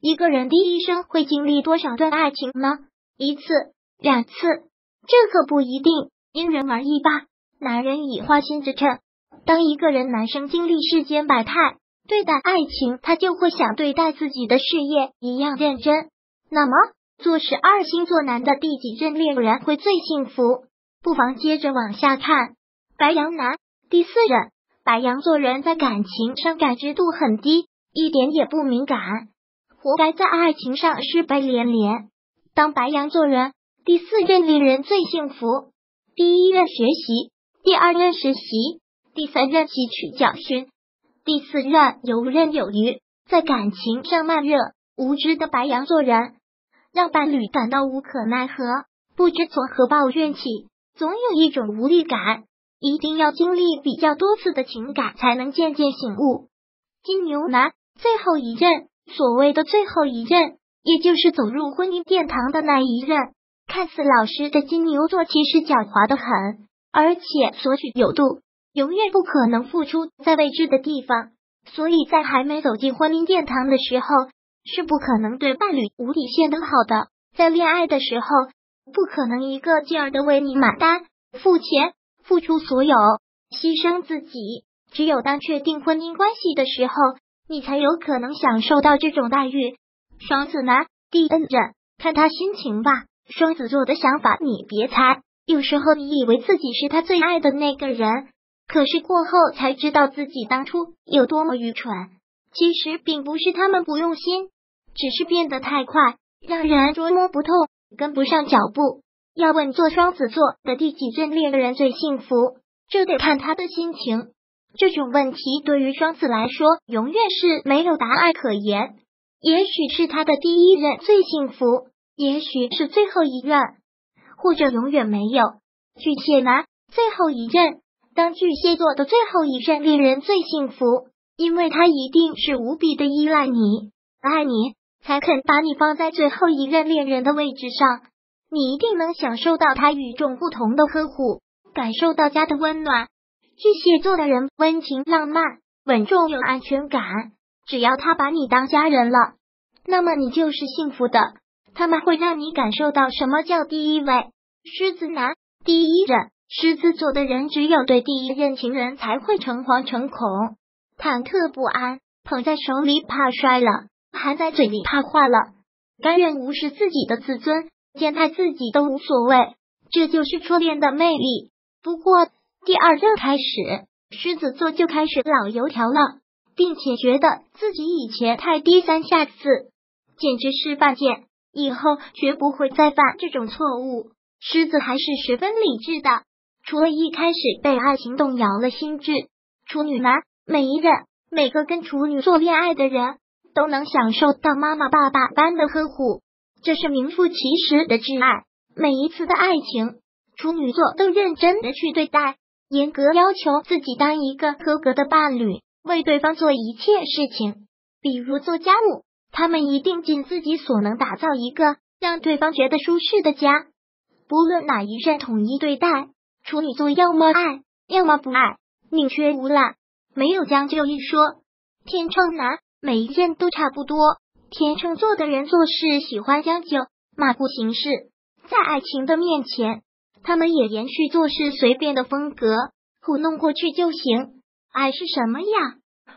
一个人的一生会经历多少段爱情呢？一次、两次，这可不一定，因人而异吧。男人以花心之称，当一个人男生经历世间百态，对待爱情，他就会像对待自己的事业一样认真。那么，做十二星座男的第几任恋人会最幸福？不妨接着往下看。白羊男第四任，白羊座人在感情上感知度很低，一点也不敏感。活该在爱情上失败连连。当白羊座人第四任恋人最幸福，第一任学习，第二任实习，第三任吸取教训，第四任游刃有余。在感情上慢热无知的白羊座人，让伴侣感到无可奈何，不知从何抱怨起，总有一种无力感。一定要经历比较多次的情感，才能渐渐醒悟。金牛男最后一任。所谓的最后一任，也就是走入婚姻殿堂的那一任。看似老实的金牛座，其实狡猾的很，而且索取有度，永远不可能付出在未知的地方。所以在还没走进婚姻殿堂的时候，是不可能对伴侣无底线的好的。在恋爱的时候，不可能一个劲儿的为你买单、付钱、付出所有、牺牲自己。只有当确定婚姻关系的时候。你才有可能享受到这种待遇。双子男第 N 人，看他心情吧。双子座的想法你别猜，有时候你以为自己是他最爱的那个人，可是过后才知道自己当初有多么愚蠢。其实并不是他们不用心，只是变得太快，让人捉摸不透，跟不上脚步。要问做双子座的第几任恋人最幸福，这得看他的心情。这种问题对于双子来说，永远是没有答案可言。也许是他的第一任最幸福，也许是最后一任，或者永远没有。巨蟹男最后一任，当巨蟹座的最后一任恋人最幸福，因为他一定是无比的依赖你，爱你，才肯把你放在最后一任恋人的位置上。你一定能享受到他与众不同的呵护，感受到家的温暖。巨蟹座的人温情浪漫、稳重有安全感，只要他把你当家人了，那么你就是幸福的。他们会让你感受到什么叫第一位。狮子男第一任，狮子座的人只有对第一任情人才会诚惶诚恐、忐忑不安，捧在手里怕摔了，含在嘴里怕化了，甘愿无视自己的自尊，践踏自己都无所谓。这就是初恋的魅力。不过。第二任开始，狮子座就开始老油条了，并且觉得自己以前太低三下四，简直是犯贱，以后绝不会再犯这种错误。狮子还是十分理智的，除了一开始被爱情动摇了心智。处女男每一任，每个跟处女座恋爱的人都能享受到妈妈爸爸般的呵护，这是名副其实的挚爱。每一次的爱情，处女座都认真的去对待。严格要求自己当一个合格的伴侣，为对方做一切事情，比如做家务，他们一定尽自己所能打造一个让对方觉得舒适的家。不论哪一任统一对待，处女座要么爱，要么不爱，宁缺毋滥，没有将就一说。天秤男每一任都差不多，天秤座的人做事喜欢将就，马虎行事，在爱情的面前。他们也延续做事随便的风格，糊弄过去就行。爱是什么呀？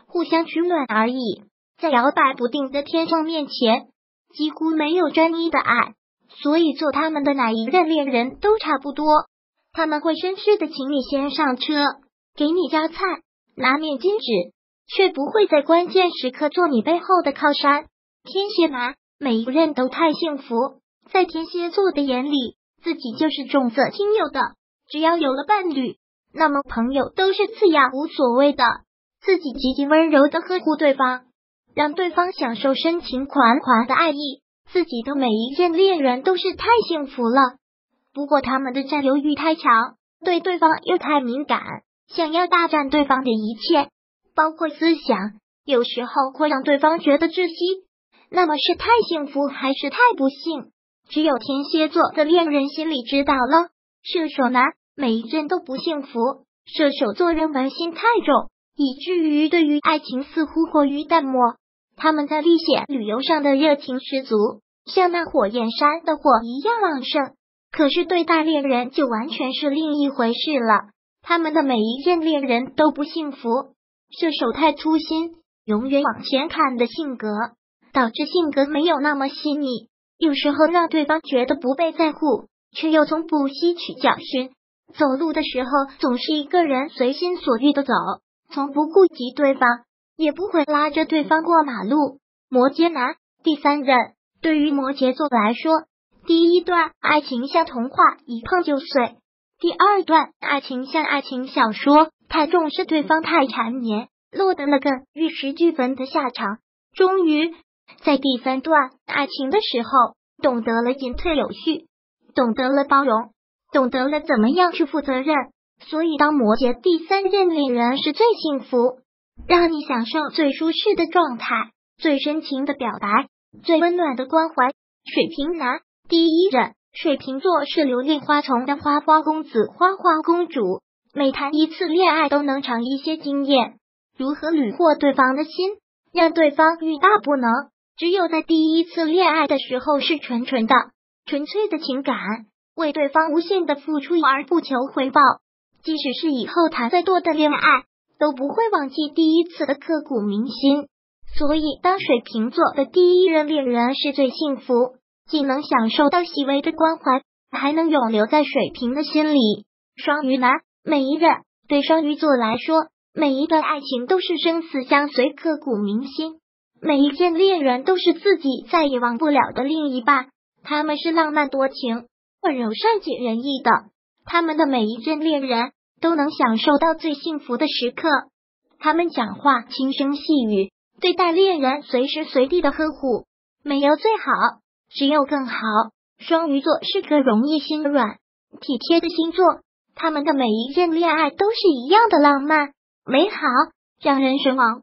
互相取暖而已。在摇摆不定的天秤面前，几乎没有专一的爱。所以做他们的哪一任恋人都差不多。他们会绅士的请你先上车，给你夹菜，拿面巾纸，却不会在关键时刻做你背后的靠山。天蝎男每一任都太幸福，在天蝎座的眼里。自己就是重色轻友的，只要有了伴侣，那么朋友都是次要无所谓的。自己极其温柔的呵护对方，让对方享受深情款款的爱意，自己的每一任恋人都是太幸福了。不过他们的占有欲太强，对对方又太敏感，想要大占对方的一切，包括思想，有时候会让对方觉得窒息。那么是太幸福还是太不幸？只有天蝎座的恋人心里知道了。射手男每一任都不幸福，射手座人玩心太重，以至于对于爱情似乎过于淡漠。他们在历险旅游上的热情十足，像那火焰山的火一样旺盛。可是对待恋人就完全是另一回事了。他们的每一任恋人都不幸福。射手太粗心，永远往前看的性格，导致性格没有那么细腻，有时候让对方觉得不被在乎，却又从不吸取教训。走路的时候总是一个人随心所欲的走，从不顾及对方，也不会拉着对方过马路。摩羯男第三任，对于摩羯座来说，第一段爱情像童话，一碰就碎；第二段爱情像爱情小说，太重视对方太缠绵，落得了个玉石俱焚的下场。终于在第三段爱情的时候，懂得了进退有序，懂得了包容。懂得了怎么样去负责任，所以当摩羯第三任恋人是最幸福，让你享受最舒适的状态，最深情的表达，最温暖的关怀。水瓶男第一任水瓶座是流恋花丛的花花公子、花花公主，每谈一次恋爱都能尝一些经验，如何虏获对方的心，让对方欲罢不能。只有在第一次恋爱的时候是纯纯的、纯粹的情感。为对方无限的付出而不求回报，即使是以后谈再多的恋爱，都不会忘记第一次的刻骨铭心。所以，当水瓶座的第一任恋人是最幸福，既能享受到细微的关怀，还能永留在水瓶的心里。双鱼男每一任对双鱼座来说，每一段爱情都是生死相随、刻骨铭心。每一件恋人都是自己再也忘不了的另一半，他们是浪漫多情。温柔善解人意的，他们的每一件恋人都能享受到最幸福的时刻。他们讲话轻声细语，对待恋人随时随地的呵护，没有最好，只有更好。双鱼座是个容易心软、体贴的星座，他们的每一件恋爱都是一样的浪漫、美好，让人神往。